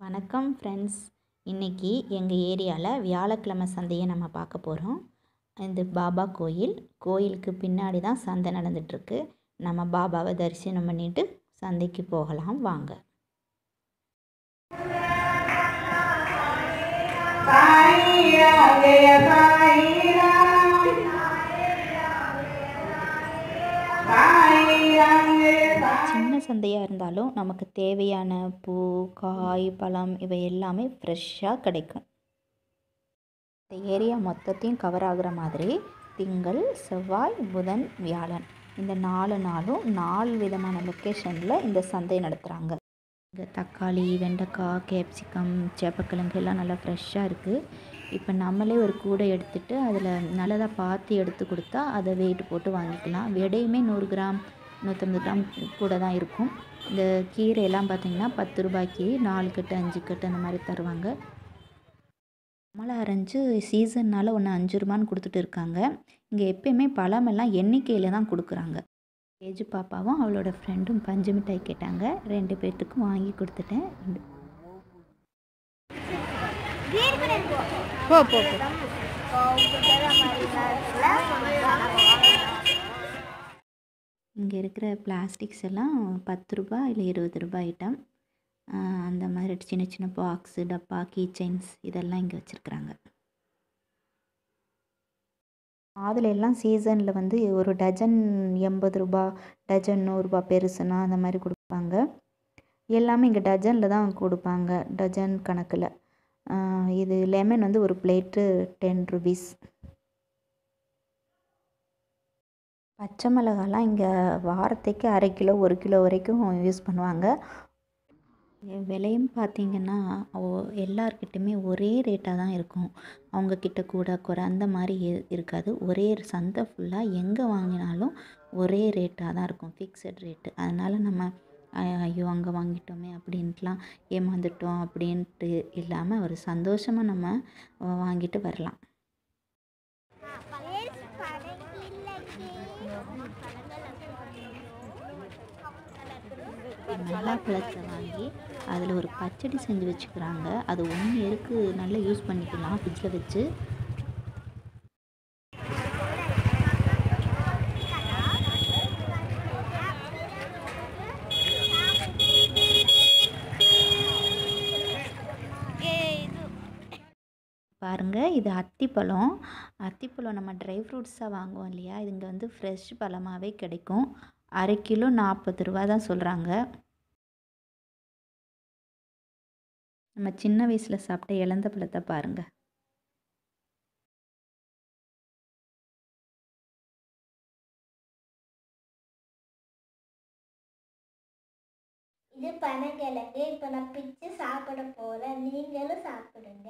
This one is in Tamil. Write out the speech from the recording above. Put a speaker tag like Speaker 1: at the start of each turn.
Speaker 1: வணக்கம் ஃப்ரெண்ட்ஸ் இன்றைக்கி எங்கள் ஏரியாவில் வியாழக்கிழமை சந்தையை நம்ம பார்க்க போகிறோம் இது பாபா கோயில். கோயிலுக்கு பின்னாடி தான் சந்தை நடந்துகிட்ருக்கு நம்ம பாபாவை தரிசனம் பண்ணிவிட்டு சந்தைக்கு போகலாம். வாங்க. சின்ன சந்தையாக இருந்தாலும் நமக்கு தேவையான பூ காய் பழம் இவை எல்லாமே ஃப்ரெஷ்ஷாக கிடைக்கும். இந்த ஏரியா மொத்தத்தையும் கவர் ஆகுற மாதிரி திங்கள் செவ்வாய் புதன் வியாழன். இந்த நாலு நாளும் நாலு விதமான லொக்கேஷனில் இந்த சந்தை நடத்துகிறாங்க இங்கே தக்காளி வெண்டைக்காய் கேப்சிகம் சேப்பக்கிழங்கு எல்லாம் நல்லா ஃப்ரெஷ்ஷாக இருக்குது இப்போ நம்மளே ஒரு கூடை எடுத்துகிட்டு அதில் நல்லதாக பார்த்து எடுத்து கொடுத்தா அதை வெயிட் போட்டு வாங்கிக்கலாம். விடையுமே நூறு கிராம். நூற்றம்பது கிராம் கூட தான் இருக்கும். இந்த கீரையெல்லாம் பார்த்திங்கன்னா பத்து ரூபாய்க்கு நாலு கட்டு அஞ்சு கட்டு அந்த மாதிரி தருவாங்க. மழை அரைஞ்சு சீசன்னால் ஒன்று அஞ்சு ரூபான்னு கொடுத்துட்டு இருக்காங்க. இங்கே எப்பயுமே பழமெல்லாம் எண்ணிக்கையில் தான் கொடுக்குறாங்க. ஏஜ் பாப்பாவும் அவளோட ஃப்ரெண்டும் பஞ்சு மிட்டாய் கேட்டாங்க. ரெண்டு பேர்த்துக்கும் வாங்கி கொடுத்துட்டேன். போ போ. இங்கே இருக்கிற பிளாஸ்டிக்ஸ் எல்லாம் பத்து ரூபாய் இல்லை இருபது ரூபாய் ஐட்டம் அந்த மாதிரி சின்ன சின்ன பாக்ஸு டப்பா கீ செயின்ஸ் இதெல்லாம் இங்கே வச்சுருக்குறாங்க. அதில் எல்லாம் சீசனில் வந்து ஒரு டஜன் எண்பது ரூபா டஜன் நூறுரூபா பெருசுனா அந்த மாதிரி கொடுப்பாங்க. எல்லாமே இங்கே டஜனில் தான் கொடுப்பாங்க டஜன் கணக்கில். இது லெமன் வந்து ஒரு பிளேட்டு டென் ருபீஸ் பச்சை மிளகாலாம் இங்கே வாரத்துக்கு அரை கிலோ ஒரு கிலோ வரைக்கும் யூஸ் பண்ணுவாங்க. விலையும் பார்த்திங்கன்னா எல்லார்கிட்டையுமே ஒரே ரேட்டாக தான் இருக்கும். அவங்கக்கிட்ட கூட குறை அந்த மாதிரி இருக்காது. ஒரே சந்தை ஃபுல்லாக எங்கே வாங்கினாலும் ஒரே ரேட்டாக தான் இருக்கும் ஃபிக்ஸட் ரேட்டு அதனால் நம்ம ஐயோ அங்கே வாங்கிட்டோமே அப்படின்ட்டுலாம் ஏமாந்துட்டோம் அப்படின்ட்டு இல்லாமல் ஒரு சந்தோஷமாக நம்ம வாங்கிட்டு வரலாம். நல்லா பழத்தை வாங்கி அதில் ஒரு பச்சடி செஞ்சு வச்சுக்கிறாங்க. அது ஒன் இயருக்கு நல்லா யூஸ் பண்ணிக்கலாம் ஃப்ரிட்ஜில் வச்சு. பாருங்கள் இது அத்திப்பழம். அத்திப்பழம் நம்ம ட்ரை ஃப்ரூட்ஸாக வாங்குவோம் இல்லையா? இது இங்கே வந்து ஃப்ரெஷ் பழமாகவே கிடைக்கும். அரை கிலோ நாற்பது ரூபா தான் சொல்கிறாங்க நம்ம சின்ன வயசில் சாப்பிட்ட இழந்த பழத்தை பாருங்கள்
Speaker 2: இது பனங்கிழங்கு இப்போ நான் பிச்சு சாப்பிட போகிறேன் நீங்களும் சாப்பிடுங்க.